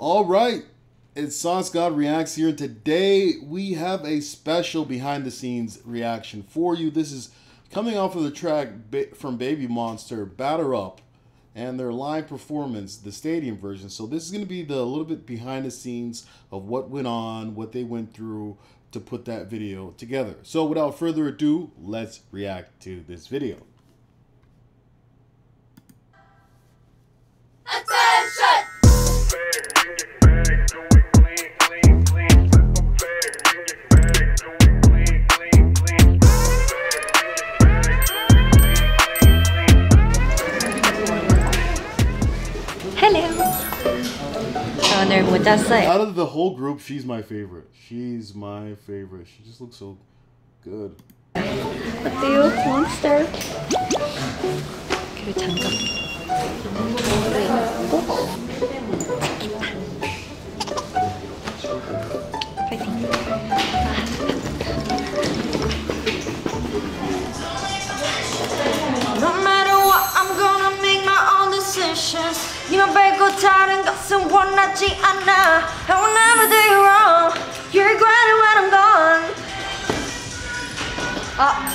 All right, it's Sauce God Reacts here. Today we have a special behind the scenes reaction for you. This is coming off of the track from Baby Monster, Batter Up, and their live performance, the stadium version. So this is going to be the little bit behind the scenes of what went on, what they went through to put that video together. So without further ado, let's react to this video. 헬로. 저 오늘 못 잤어요. Out of the whole group, she's my favorite. She's my favorite. She just looks so good. 어때요, 몬스터? 그리고 장갑. 네만 빼고 다른 것은 원하지 않아. I will never do you wrong. You regret it when I'm gone. 아.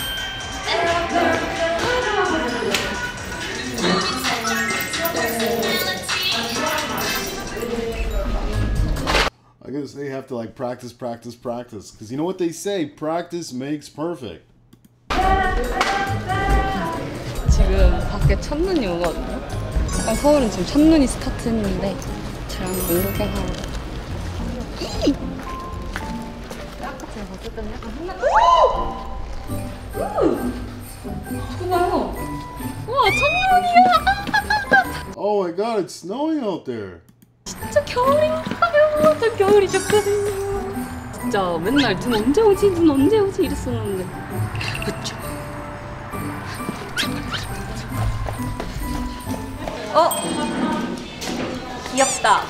I guess they have to like practice, practice, practice. Because you know what they say? Practice makes perfect. 지금 밖에 첫눈이 오거든요. 약간 서울은 지금 첫눈이 스타트했는데 저랑! 제가 어쨌든 약간 한나 잠깐만요. 와 첫눈이야. Oh my god, it's snowing out there. 진짜 겨울인가요? 저 겨울이 좋거든요. 진짜 맨날 눈 언제 오지? 눈 언제 오지? 이랬었는데 그쵸? 어? 귀엽다.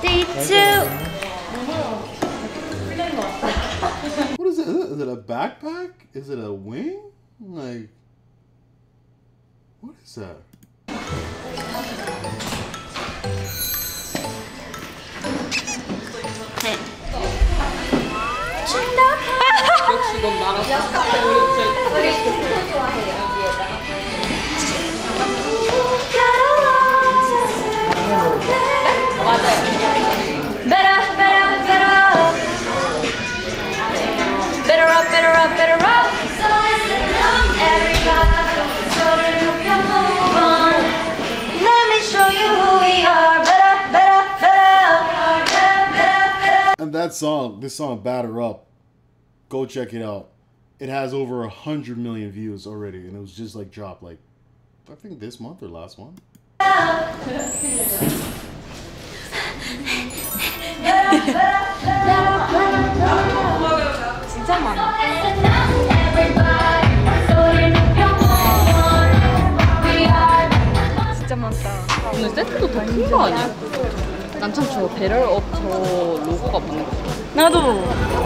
데이트. What is it? Is it- is it a backpack? Is it a wing? Like, what is that? 역시 넌 나랑 that song, this song, Batter Up, go check it out. It has over a hundred million views already, and it was just like dropped like, I think this month or last one. 진짜 많아. Listen up, everybody. So that you can move on. We are. 진짜 많다. 오늘 세트도 더 큰 거 아니야? 난 참 저 배럴업 저 로고가. 나도. Better,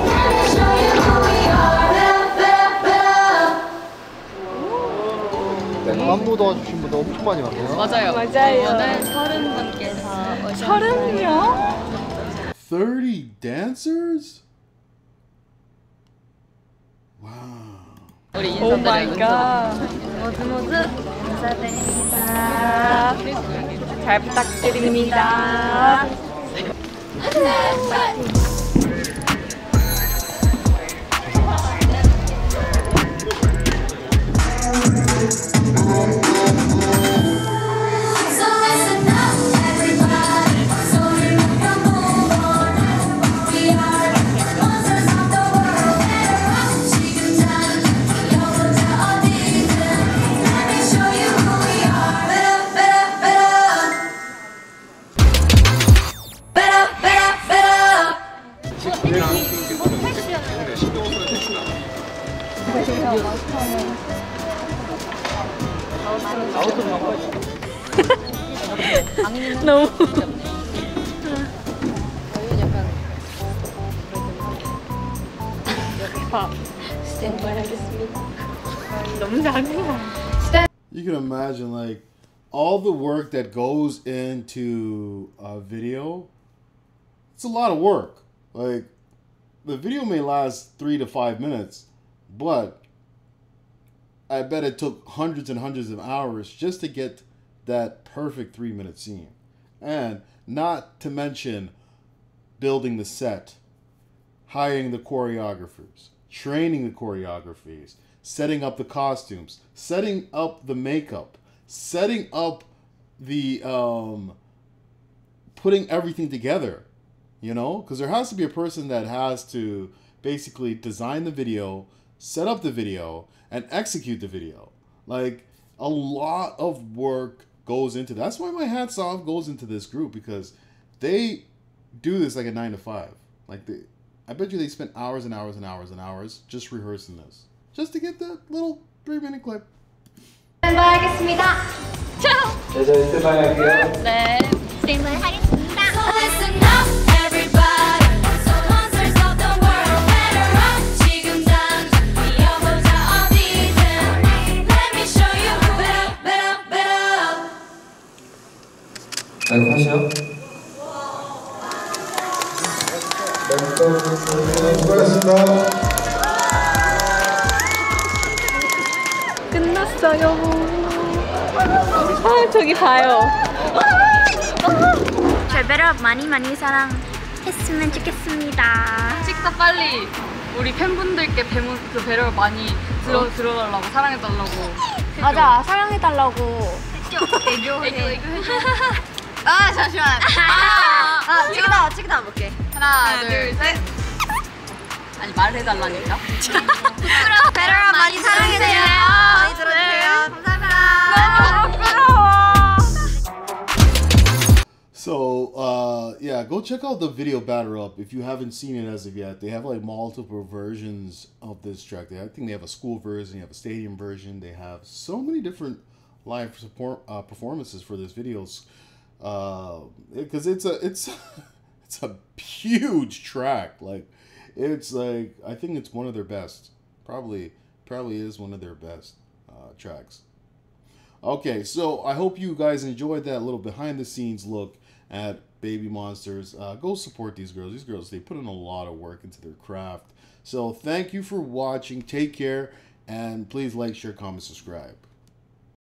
better, better. 안무 도와주신 분들 엄청 많이 왔네요. 맞아요. 맞아요. 오늘 서른 분께서 오셨어요. 서른요? 30 dancers? Wow. 우리 인사드려요. 모두 모두 감사드립니다. 잘 부탁드립니다. You can imagine like all the work that goes into a video, it's a lot of work. Like the video may last three to five minutes, but I bet it took hundreds and hundreds of hours just to get that perfect three minute scene. And not to mention building the set, hiring the choreographers, training the choreographies, setting up the costumes, setting up the makeup, setting up the um putting everything together, you know? Because there has to be a person that has to basically design the video set up the video and execute the video. Like a lot of work goes into that. that's why my hats off goes into this group because they do this like a nine to five. Like they i bet you they spent hours and hours and hours and hours just rehearsing this just to get that little three minute clip stand by, 네, stand by. 하시요. 수고하셨습니다. 끝났어요. 아, 저기 봐요. 저 배럽 많이 많이 사랑했으면 좋겠습니다. 찍자 빨리. 우리 팬분들께 배문, 그 많이 들어 들어달라고 사랑해달라고. 맞아, 사랑해달라고. 애교 애교 해줘. 아, 잠시만. 아, 아 찍다, 찍다 볼게. 하나, 둘, 셋. 아니 말을 해달라니까. 배럽 많이 사랑해주세요. 많이 들어주세요. 감사합니다. 너무 부끄러워. So, uh, yeah, go check out the video Batter Up if you haven't seen it as of yet. They have like multiple versions of this track. They, I think they have a school version, they have a stadium version, they have so many different live support uh, performances for this videos. because it's a it's it's a huge track. Like it's like I think it's one of their best. Probably probably is one of their best uh, tracks. Okay, so I hope you guys enjoyed that little behind the scenes look at Baby Monsters. Uh, go support these girls. These girls, they put in a lot of work into their craft. So thank you for watching. Take care. And please like, share, comment, subscribe.